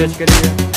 Let's get it.